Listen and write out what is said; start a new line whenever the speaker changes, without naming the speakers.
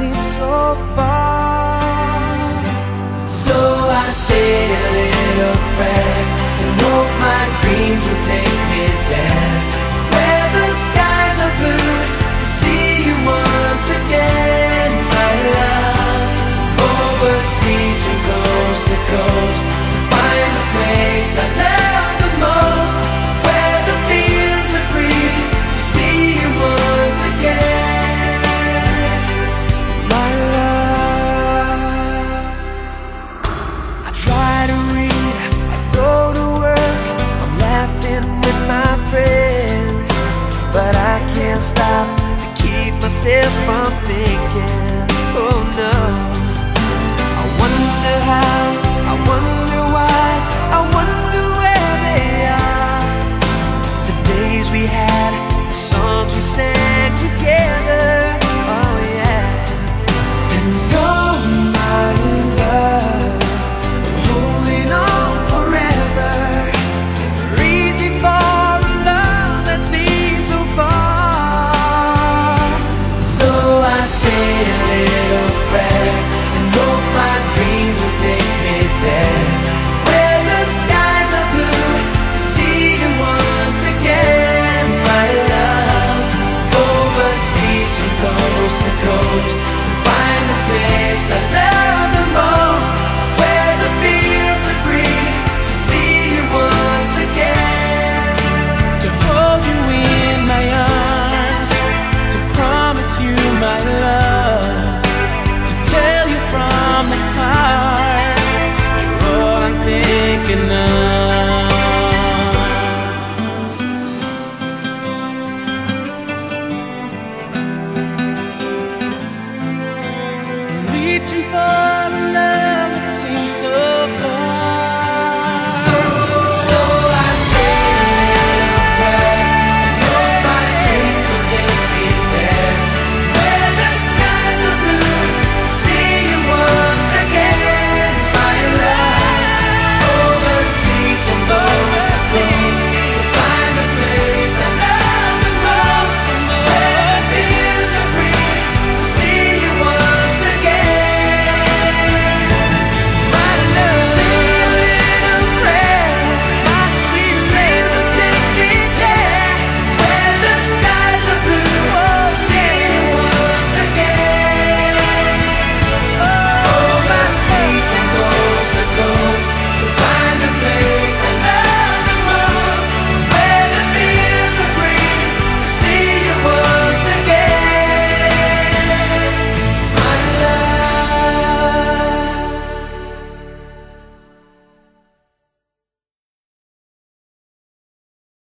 seem so far. So I say a little prayer and hope my dreams will take. from thinking 出发